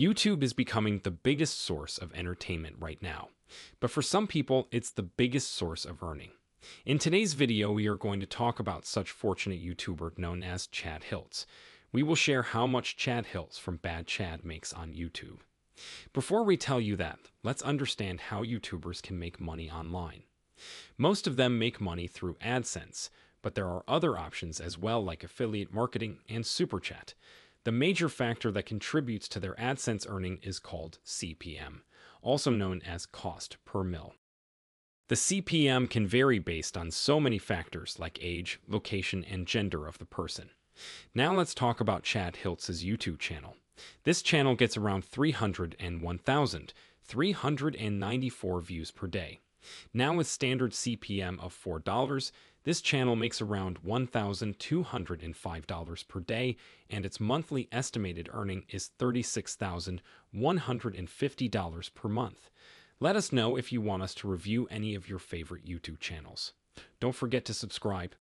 YouTube is becoming the biggest source of entertainment right now, but for some people, it's the biggest source of earning. In today's video, we are going to talk about such fortunate YouTuber known as Chad Hiltz. We will share how much Chad Hiltz from Bad Chad makes on YouTube. Before we tell you that, let's understand how YouTubers can make money online. Most of them make money through AdSense, but there are other options as well like affiliate marketing and super chat. The major factor that contributes to their AdSense earning is called CPM, also known as cost per mil. The CPM can vary based on so many factors like age, location, and gender of the person. Now let's talk about Chad Hiltz's YouTube channel. This channel gets around 301,394 views per day. Now with standard CPM of $4, this channel makes around $1,205 per day, and its monthly estimated earning is $36,150 per month. Let us know if you want us to review any of your favorite YouTube channels. Don't forget to subscribe,